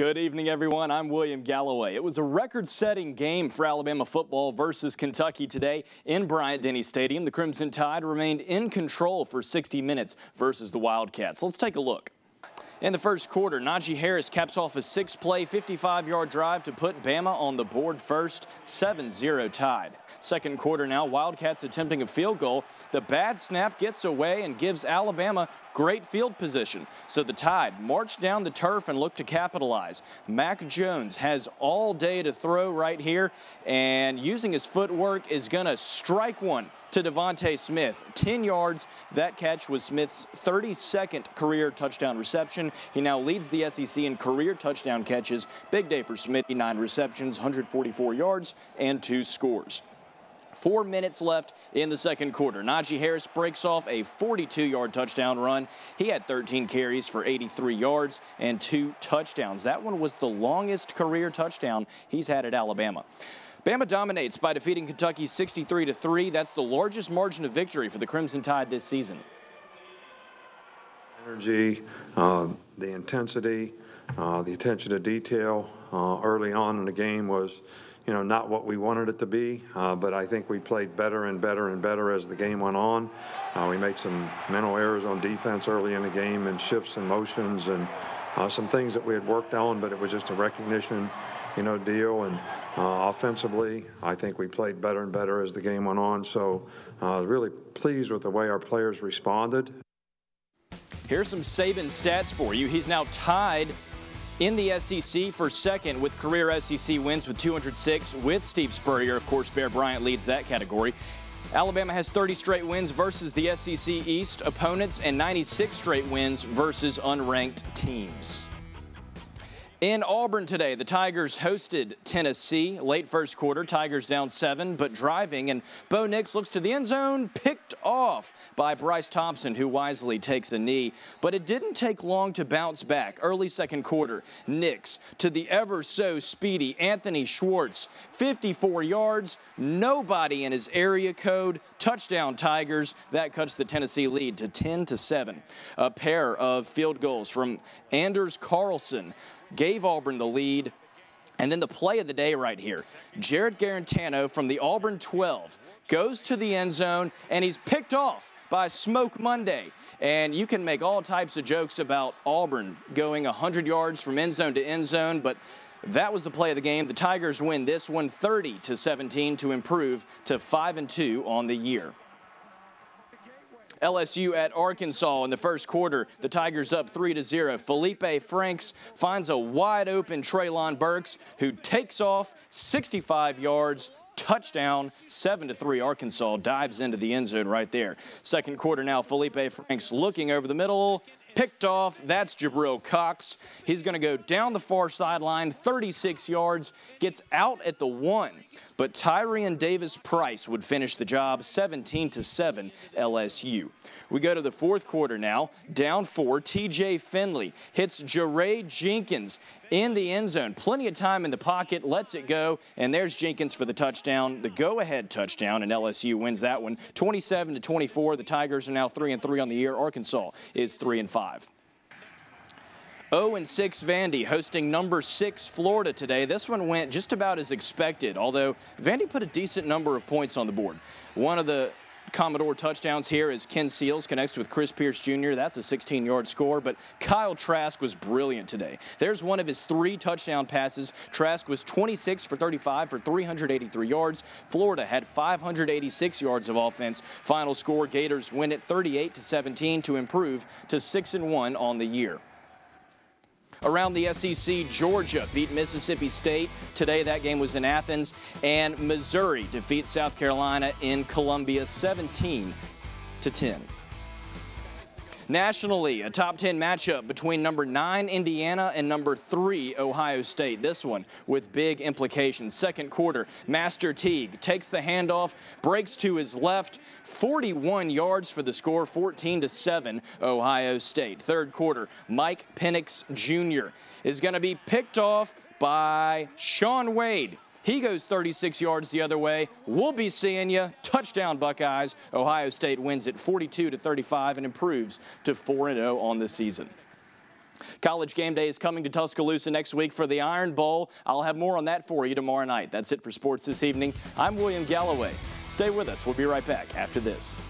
Good evening, everyone. I'm William Galloway. It was a record-setting game for Alabama football versus Kentucky today in Bryant-Denny Stadium. The Crimson Tide remained in control for 60 minutes versus the Wildcats. Let's take a look. In the first quarter, Najee Harris caps off a six-play, 55-yard drive to put Bama on the board first, 7-0 Tide. Second quarter now, Wildcats attempting a field goal. The bad snap gets away and gives Alabama great field position. So the Tide march down the turf and look to capitalize. Mac Jones has all day to throw right here, and using his footwork is going to strike one to DeVonta Smith. 10 yards. That catch was Smith's 32nd career touchdown reception. He now leads the SEC in career touchdown catches. Big day for Smith, nine receptions, 144 yards, and two scores. Four minutes left in the second quarter. Najee Harris breaks off a 42-yard touchdown run. He had 13 carries for 83 yards and two touchdowns. That one was the longest career touchdown he's had at Alabama. Bama dominates by defeating Kentucky 63 3. That's the largest margin of victory for the Crimson Tide this season. Energy, uh, the intensity, uh, the attention to detail uh, early on in the game was you know, not what we wanted it to be, uh, but I think we played better and better and better as the game went on. Uh, we made some mental errors on defense early in the game and shifts and motions and uh, some things that we had worked on, but it was just a recognition, you know, deal. And offensively, I think we played better and better as the game went on. So really pleased with the way our players responded. Here's some Saban stats for you. He's now tied in the SEC for second with career SEC wins with 206 with Steve Spurrier. Of course, Bear Bryant leads that category. Alabama has 30 straight wins versus the SEC East opponents and 96 straight wins versus unranked teams. In Auburn today, the Tigers hosted Tennessee. Late first quarter, Tigers down seven, but driving, and Bo Nix looks to the end zone, picked off by Bryce Thompson, who wisely takes a knee. But it didn't take long to bounce back. Early second quarter, Nix to the ever so speedy Anthony Schwartz, 54 yards, nobody in his area code, touchdown Tigers. That cuts the Tennessee lead to 10 to 7. A pair of field goals from Anders Carlson gave Auburn the lead. And then the play of the day right here. Jarrett Guarantano from the Auburn 12 goes to the end zone, and he's picked off by Smoke Monday. And you can make all types of jokes about Auburn going 100 yards from end zone to end zone, but that was the play of the game. The Tigers win this one 30 to 17 to improve to 5 and 2 on the year. LSU at Arkansas in the first quarter. The Tigers up 3 to 0. Felipe Franks finds a wide open Treylon Burks who takes off 65 yards touchdown, 7 to 3. Arkansas dives into the end zone right there. Second quarter now, Felipe Franks looking over the middle, picked off. That's Jabril Cox. He's going to go down the far sideline, 36 yards, gets out at the one. But Tyrion Davis Price would finish the job 17 to 7 LSU. We go to the fourth quarter now. Down four, TJ Finley hits Jaray Jenkins in the end zone. Plenty of time in the pocket, lets it go, and there's Jenkins for the touchdown, the go-ahead touchdown, and LSU wins that one 27 to 24. The Tigers are now 3 and 3 on the year. Arkansas is 3 and 5. 0 and 6 Vandy hosting number 6 Florida today. This one went just about as expected, although Vandy put a decent number of points on the board. One of the Commodore touchdowns here as Ken Seals connects with Chris Pierce Jr. That's a 16-yard score, but Kyle Trask was brilliant today. There's one of his three touchdown passes. Trask was 26 for 35 for 383 yards. Florida had 586 yards of offense. Final score, Gators win it 38 to 17 to improve to 6 and 1 on the year. Around the SEC, Georgia beat Mississippi State. Today, that game was in Athens. And Missouri defeats South Carolina in Columbia 17 to 10. Nationally, a top 10 matchup between number 9 Indiana and number 3 Ohio State. This one with big implications. Second quarter, Master Teague takes the handoff, breaks to his left, 41 yards for the score, 14 to 7 Ohio State. Third quarter, Mike Penix Jr. is going to be picked off by Shaun Wade. He goes 36 yards the other way. We'll be seeing you. Touchdown, Buckeyes. Ohio State wins it 42 to 35 and improves to 4 0 on the season. College game day is coming to Tuscaloosa next week for the Iron Bowl. I'll have more on that for you tomorrow night. That's it for sports this evening. I'm William Galloway. Stay with us. We'll be right back after this.